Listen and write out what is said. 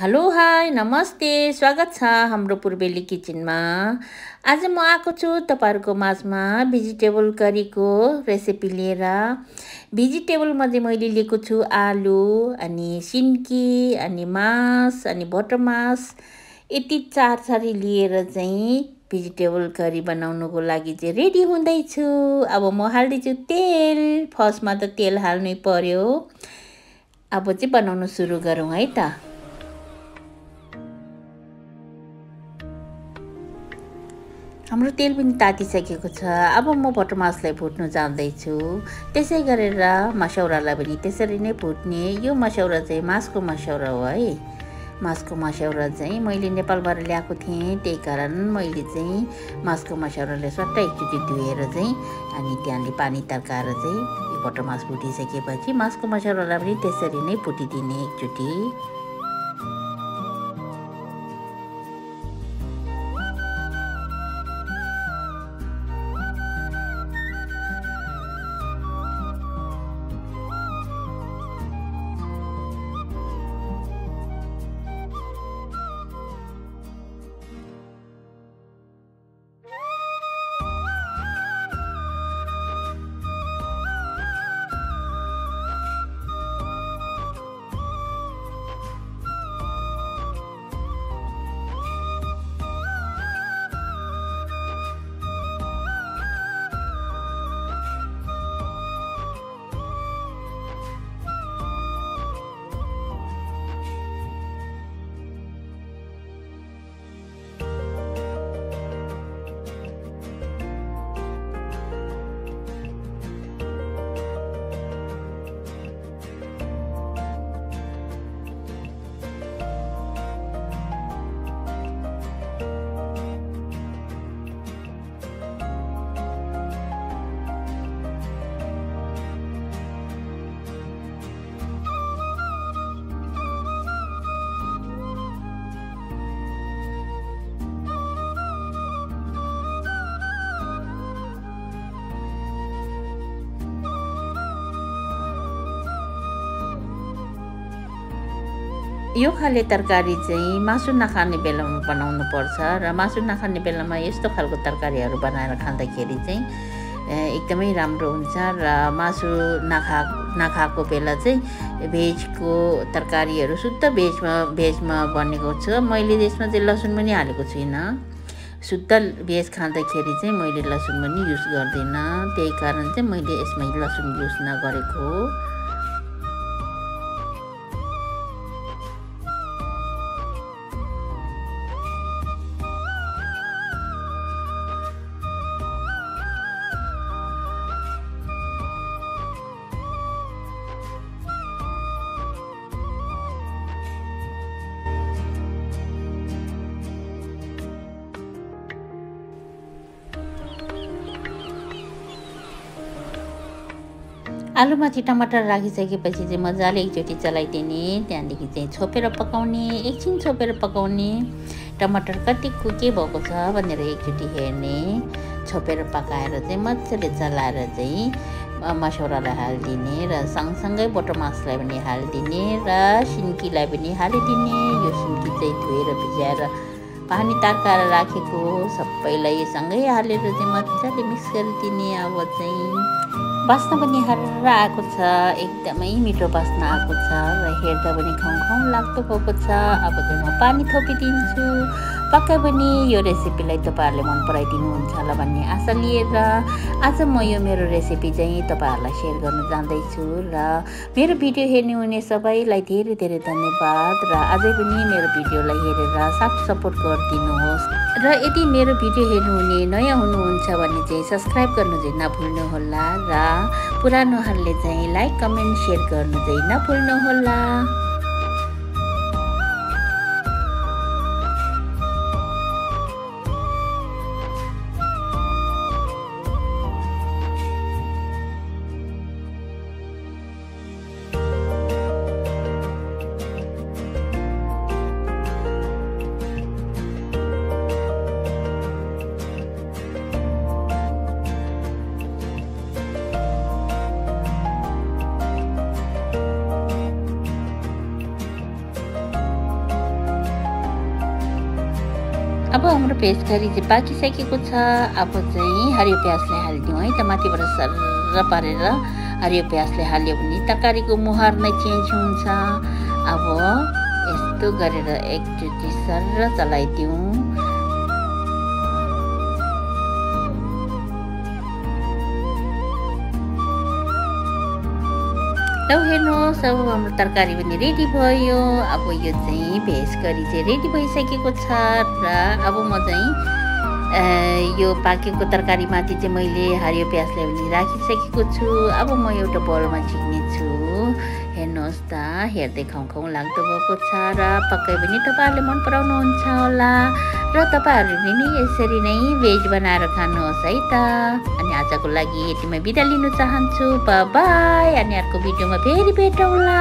Hello hi नमस्ते स्वागत छ हाम्रो पूर्वेली किचनमा आज म आएको छु तपाईँहरूको माझमा भेजिटेबल करीको रेसिपी लिएर भेजिटेबलमध्ये मैले लिएको छु आलु अनि सिन्की अनि मास अनि बटर मास यति चार चारी लिएर चाहिँ भेजिटेबल करी बनाउनुको लागि चाहिँ रेडी हुँदैछु अब म हाल्दैछु तेल फर्स्टमा त तेल हाल्नै पर्यो अब चाहिँ बनाउनु सुरु गरौँ है त हाम्रो तेल पनि तातिसकेको छ। अब म बटर मासलाई भुट्नु जाँदैछु। त्यसै गरेर मसौरालाई पनि त्यसरी नै भुट्ने। यो मसौरा चाहिँ मासको मसौरा हो है। मासको मसौरा चाहिँ मैले नेपालबाट ल्याएको थिएँ। त्यही कारण मैले चाहिँ मासको मसौराले सट्ट एकचोटि धोएर चाहिँ अनि त्यहाँले पानी तर्काएर चाहिँ बटर मास भुटिसकेपछि मासको मसौरालाई पनि त्यसरी नै भुटिदिने एकचोटि यो खाले तरकारी चाहिँ मासु नखाने बेलामा बनाउनु पर्छ र मासु नखाने बेलामा यस्तो खालको तरकारीहरू बनाएर खाँदाखेरि चाहिँ एकदमै राम्रो हुन्छ र मासु नखा नखाएको बेला चाहिँ भेजको तरकारीहरू शुद्ध भेजमा भेजमा बनेको छ। मैले त्यसमा चाहिँ लसुन पनि हालेको छुइनँ। शुद्ध भेज खाँदाखेरि चाहिँ मैले लसुन पनि युज गर्दिनँ। त्यही कारण चाहिँ मैले यसमा लसुन युज नगरेको हो। आलुमाथि टमाटर राखिसकेपछि चाहिँ मजाले एकचोटि चलाइदिने त्यहाँदेखि चाहिँ छोपेर पकाउने एकछिन छोपेर पकाउने टमाटर कतिको के भएको छ भनेर एकचोटि हेर्ने छोपेर पकाएर चाहिँ मजाले चलाएर चाहिँ मसौरालाई हालिदिने र सँगसँगै बटर मासलाई पनि हालिदिने र सिन्कीलाई पनि हालिदिने। यो सिन्की चाहिँ धोएर भिजाएर पानी तर्काएर राखेको सबैलाई सँगै हालेर चाहिँ मजाले मिक्स गरिदिने अब चाहिँ। बास्ना पनि हर्र आएको छ एकदमै मिठो बास्ना आएको छ र हेर्दा पनि खाउँ खाउँ लाग्दो भएको छ। अब चाहिँ म पानी थपिदिन्छु। पक्कै पनि यो रेसिपीलाई तपाईँहरूले मन पराइदिनुहुन्छ होला भन्ने आशा लिएर आज म यो मेरो रेसिपी चाहिँ तपाईँहरूलाई सेयर गर्न जाँदैछु र मेरो भिडियो हेर्ने हुने सबैलाई धेरै धेरै धन्यवाद र अझै पनि मेरो भिडियोलाई हेरेर साथ सपोर्ट गरिदिनुहोस्। र यदि मेरो भिडियो हेर्नुहुने नयाँ हुनुहुन्छ भने चाहिँ सब्सक्राइब गर्नु चाहिँ नभुल्नुहोला र पुरानोहरूले चाहिँ लाइक कमेन्ट सेयर गर्नु चाहिँ नभुल्नुहोला। अब हाम्रो भेज करी चाहिँ पाकिसकेको छ। अब चाहिँ हरियो प्याजलाई हालिदिउँ है। त माथिबाट सर्र पारेर हरियो प्याजले हाल्यो भने तरकारीको मुहार नै चेन्ज हुन्छ। अब यस्तो गरेर एकचोटि सर्र चलाइदिउँ। ल हेर्नुहोस् अब हाम्रो तरकारी पनि रेडी भयो। अब यो चाहिँ भेज करी चाहिँ रेडी भइसकेको छ र अब म चाहिँ यो पाकेको तरकारीमाथि चाहिँ मैले हरियो प्याजलाई पनि राखिसकेको छु। अब म एउटा बोलमा झिक्नेछु हेर्नुहोस् त हेर्दै खाउँ खाउँ लाग्दो भएको छ र पक्कै पनि तपाईँहरूले मन पराउनुहुन्छ होला। र तपाईँहरूले नि यसरी नै भेज बनाएर खानुहोस् है त। अनि आजको लागि यतिमै बिदा लिन चाहन्छु। बाई अनि अर्को भिडियोमा फेरि भेटौँला।